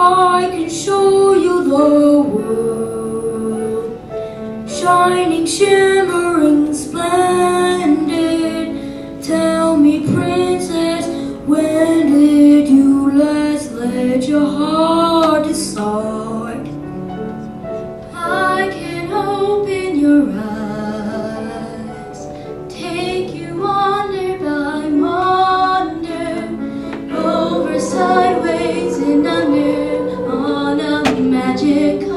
I can show you the world, shining, shimmering, splendid. Tell me, princess, when did you last let your heart decide? человек.